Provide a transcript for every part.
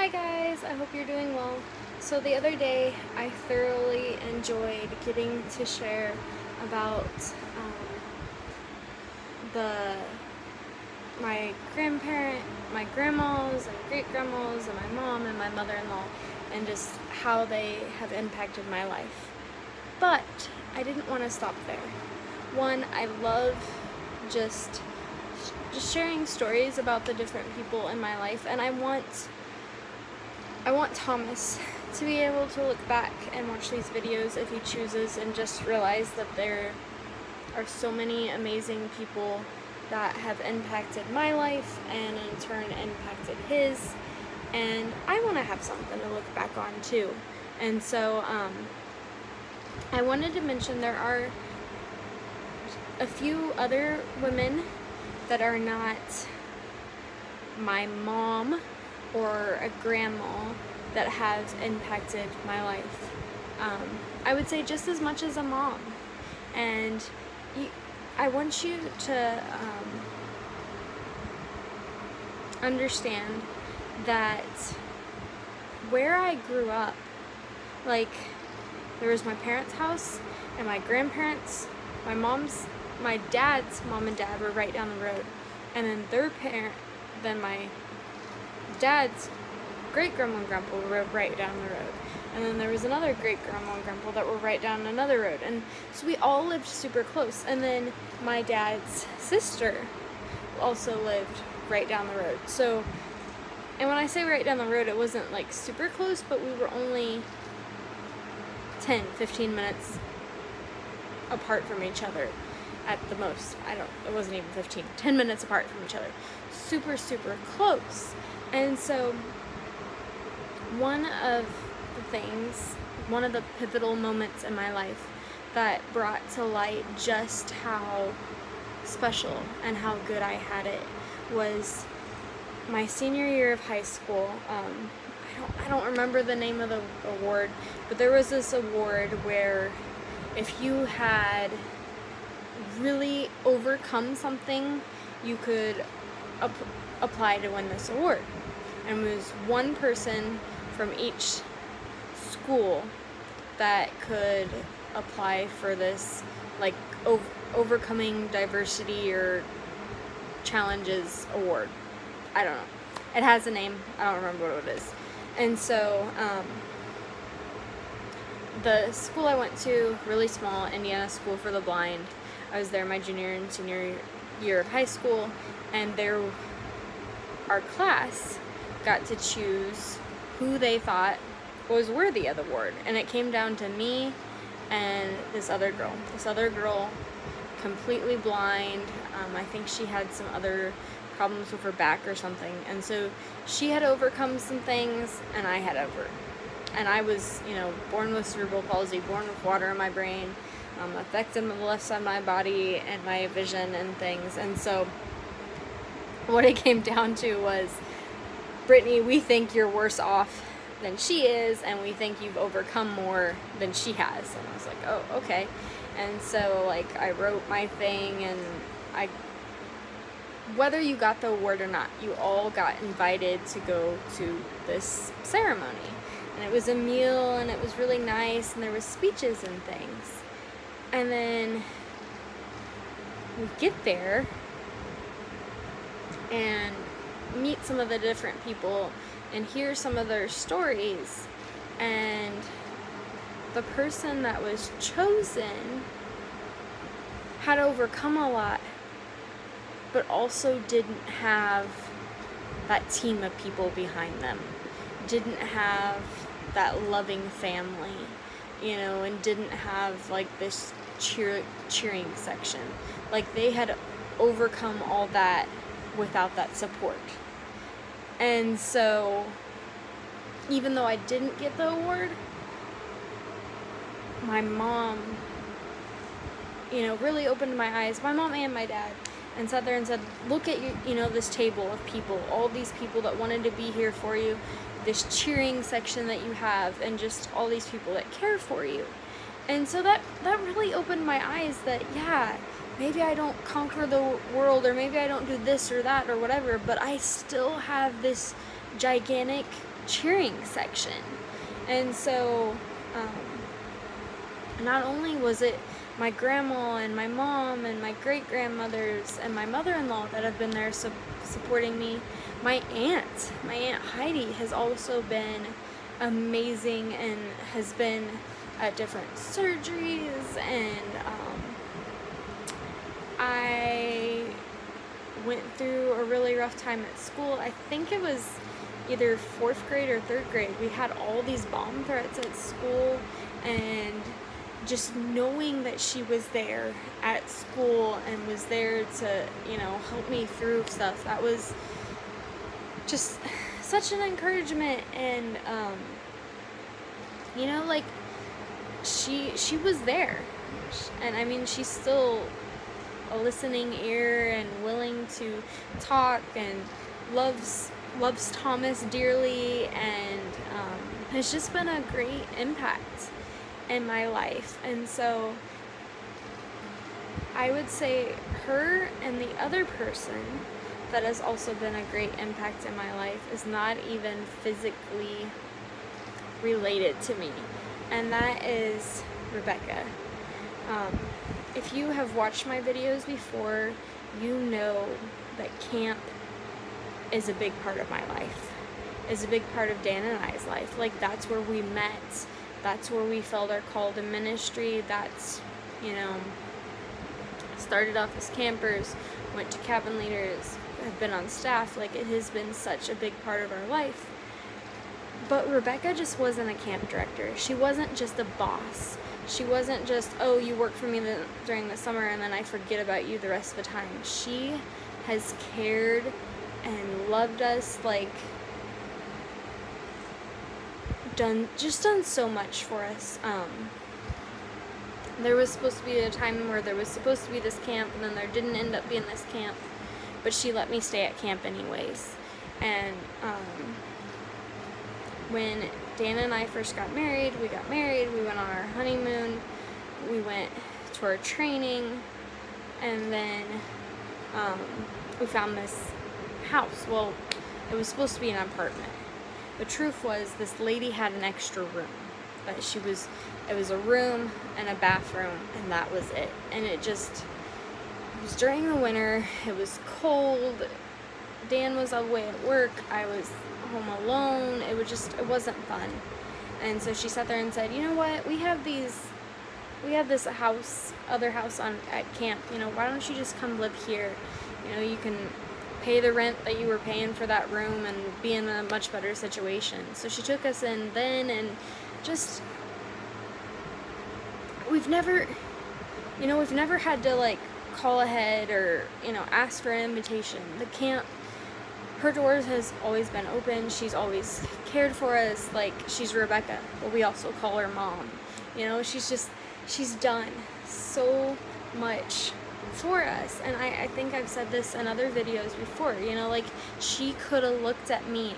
Hi guys, I hope you're doing well. So the other day I thoroughly enjoyed getting to share about um, the my grandparent, my grandmas and great grandmas and my mom and my mother-in-law and just how they have impacted my life. But I didn't want to stop there. One, I love just just sharing stories about the different people in my life and I want I want Thomas to be able to look back and watch these videos if he chooses and just realize that there are so many amazing people that have impacted my life and in turn impacted his. And I want to have something to look back on too. And so um, I wanted to mention there are a few other women that are not my mom or a grandma that has impacted my life. Um, I would say just as much as a mom. And I want you to um, understand that where I grew up, like there was my parents' house and my grandparents, my mom's, my dad's mom and dad were right down the road. And then their parent, then my dad's great grandma and grandpa were right down the road. And then there was another great grandma and grandpa that were right down another road. And so we all lived super close. And then my dad's sister also lived right down the road. So, and when I say right down the road, it wasn't like super close, but we were only 10, 15 minutes apart from each other at the most. I don't, it wasn't even 15, 10 minutes apart from each other. Super, super close. And so, one of the things, one of the pivotal moments in my life that brought to light just how special and how good I had it was my senior year of high school. Um, I don't, I don't remember the name of the award, but there was this award where if you had really overcome something, you could apply to win this award. And it was one person from each school that could apply for this like ov overcoming diversity or challenges award. I don't know. It has a name. I don't remember what it is. And so um, the school i went to really small indiana school for the blind. I was there my junior and senior year of high school and there our class got to choose who they thought was worthy of the award. And it came down to me and this other girl. This other girl, completely blind. Um, I think she had some other problems with her back or something. And so she had overcome some things and I had over. And I was, you know, born with cerebral palsy, born with water in my brain, um, affected the left side of my body and my vision and things. And so what it came down to was Brittany, we think you're worse off than she is, and we think you've overcome more than she has. And I was like, oh, okay. And so, like, I wrote my thing, and I, whether you got the award or not, you all got invited to go to this ceremony. And it was a meal, and it was really nice, and there was speeches and things. And then we get there, and meet some of the different people and hear some of their stories. And the person that was chosen had overcome a lot but also didn't have that team of people behind them didn't have that loving family you know and didn't have like this cheer cheering section. Like they had overcome all that without that support. And so, even though I didn't get the award, my mom, you know, really opened my eyes, my mom and my dad, and sat there and said, look at you, you know, this table of people, all these people that wanted to be here for you, this cheering section that you have, and just all these people that care for you. And so that, that really opened my eyes that, yeah, maybe I don't conquer the world or maybe I don't do this or that or whatever, but I still have this gigantic cheering section. And so, um, not only was it my grandma and my mom and my great grandmothers and my mother in law that have been there su supporting me, my aunt, my aunt Heidi, has also been amazing and has been at different surgeries and um, I went through a really rough time at school. I think it was either fourth grade or third grade. We had all these bomb threats at school and just knowing that she was there at school and was there to, you know, help me through stuff, that was just such an encouragement and um, you know like she she was there and I mean she's still a listening ear and willing to talk and loves loves Thomas dearly and um, has just been a great impact in my life and so I would say her and the other person that has also been a great impact in my life is not even physically related to me, and that is Rebecca. Um, if you have watched my videos before, you know that camp is a big part of my life, is a big part of Dan and I's life. Like, that's where we met, that's where we felt our call to ministry, that's, you know, started off as campers, went to cabin leaders, have been on staff, like it has been such a big part of our life. But Rebecca just wasn't a camp director. She wasn't just a boss. She wasn't just, oh, you work for me the, during the summer and then I forget about you the rest of the time. She has cared and loved us, like, done, just done so much for us. Um, there was supposed to be a time where there was supposed to be this camp and then there didn't end up being this camp but she let me stay at camp anyways. And um, when Dana and I first got married, we got married, we went on our honeymoon, we went to our training, and then um, we found this house. Well, it was supposed to be an apartment. The truth was, this lady had an extra room. But she was, it was a room and a bathroom, and that was it. And it just, it was during the winter, it was cold, Dan was away at work, I was home alone, it was just, it wasn't fun. And so she sat there and said, you know what, we have these, we have this house, other house on at camp, you know, why don't you just come live here? You know, you can pay the rent that you were paying for that room and be in a much better situation. So she took us in then and just, we've never, you know, we've never had to like call ahead or, you know, ask for an invitation. The camp, her doors has always been open. She's always cared for us. Like, she's Rebecca, but we also call her mom. You know, she's just, she's done so much for us. And I, I think I've said this in other videos before, you know, like, she could have looked at me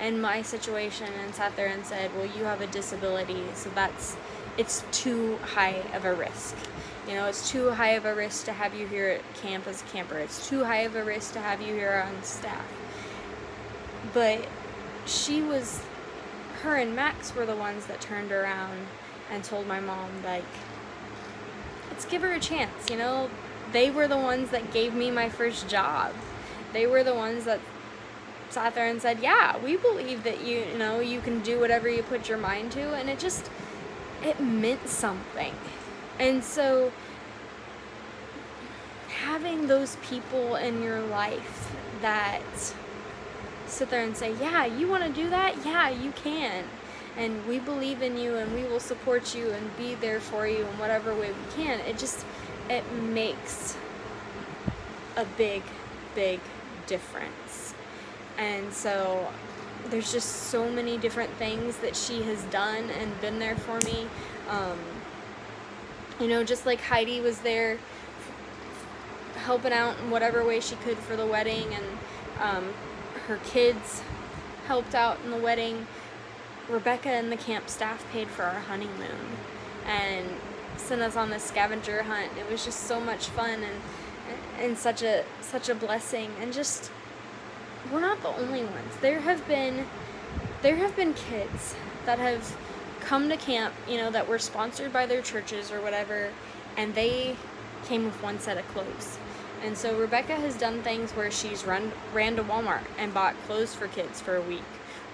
and my situation and sat there and said, well, you have a disability, so that's, it's too high of a risk. You know, it's too high of a risk to have you here at camp as a camper. It's too high of a risk to have you here on staff. But she was, her and Max were the ones that turned around and told my mom, like, let's give her a chance, you know? They were the ones that gave me my first job. They were the ones that sat there and said, yeah, we believe that you, you know, you can do whatever you put your mind to. And it just, it meant something. And so having those people in your life that sit there and say, yeah, you want to do that? Yeah, you can. And we believe in you and we will support you and be there for you in whatever way we can. It just, it makes a big, big difference. And so there's just so many different things that she has done and been there for me. Um, you know, just like Heidi was there helping out in whatever way she could for the wedding, and um, her kids helped out in the wedding. Rebecca and the camp staff paid for our honeymoon and sent us on this scavenger hunt. It was just so much fun and and such a such a blessing and just we're not the only ones. There have been there have been kids that have come to camp, you know, that were sponsored by their churches or whatever, and they came with one set of clothes. And so Rebecca has done things where she's run ran to Walmart and bought clothes for kids for a week.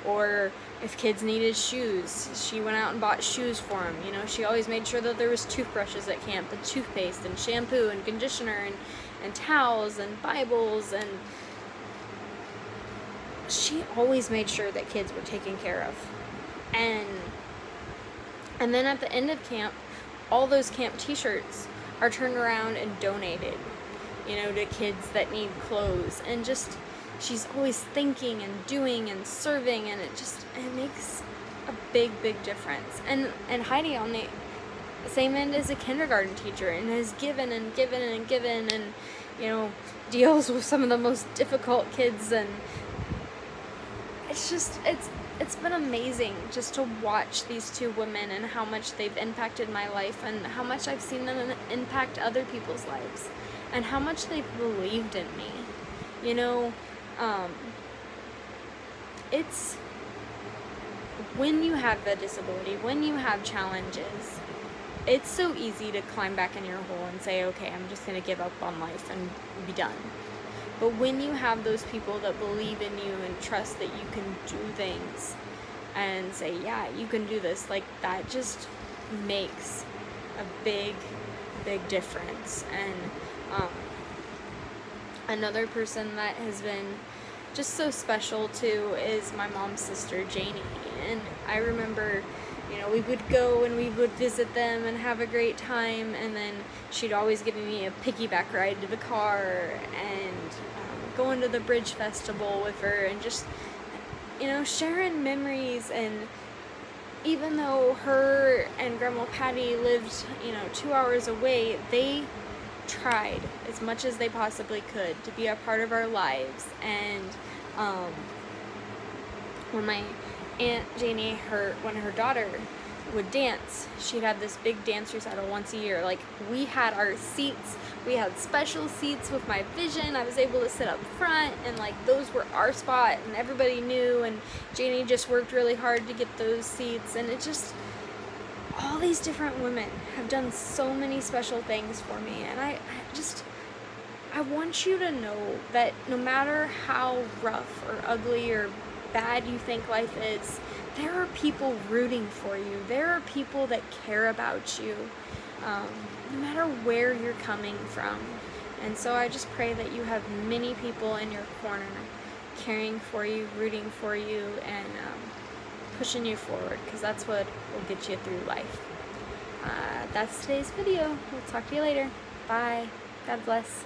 Or if kids needed shoes, she went out and bought shoes for them. You know, she always made sure that there was toothbrushes at camp, and toothpaste, and shampoo, and conditioner, and, and towels, and Bibles, and she always made sure that kids were taken care of. And and then at the end of camp, all those camp t-shirts are turned around and donated, you know, to kids that need clothes. And just she's always thinking and doing and serving and it just it makes a big big difference. And and Heidi on the same end is a kindergarten teacher and has given and given and given and you know deals with some of the most difficult kids and it's just it's it's been amazing just to watch these two women and how much they've impacted my life and how much I've seen them impact other people's lives and how much they've believed in me. You know, um, it's when you have a disability, when you have challenges, it's so easy to climb back in your hole and say, okay, I'm just going to give up on life and be done. But when you have those people that believe in you and trust that you can do things and say, yeah, you can do this, like that just makes a big, big difference. And um, another person that has been just so special too is my mom's sister, Janie. And I remember you know, we would go and we would visit them and have a great time, and then she'd always give me a piggyback ride to the car and going to the Bridge Festival with her and just, you know, sharing memories. And even though her and Grandma Patty lived, you know, two hours away, they tried as much as they possibly could to be a part of our lives. And um, when my Aunt Janie, her when her daughter would dance, she'd have this big dance recital once a year. Like we had our seats, we had special seats with my vision. I was able to sit up front, and like those were our spot, and everybody knew. And Janie just worked really hard to get those seats, and it just all these different women have done so many special things for me, and I, I just. I want you to know that no matter how rough or ugly or bad you think life is, there are people rooting for you. There are people that care about you, um, no matter where you're coming from. And so I just pray that you have many people in your corner caring for you, rooting for you, and um, pushing you forward because that's what will get you through life. Uh, that's today's video. We'll talk to you later. Bye. God bless.